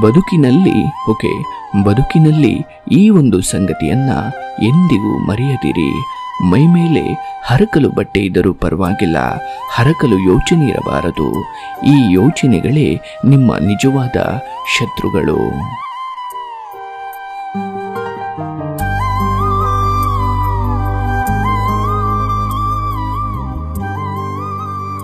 ಬದುಕಿನಲ್ಲಿ, ಓಕೆ, ಬದುಕಿನಲ್ಲಿ ಈ ಒಂದು ಸಂಗತಿಯನ್ನ ಎಂದಿಗೂ ಮರೆಯದಿರಿ. ಮೈಮೇಲೆ ಹರಕಲು ಬಟ್ಟೆ ಇದ್ದರೂ ಪರವಾಗಿಲ್ಲ. ಹರಕಲು ಯೋಚನೆ ಇರಬಾರದು. ಈ ಯೋಚನೆಗಳೇ ನಿಮ್ಮ ನಿಜವಾದ ಶತ್ರುಗಳು.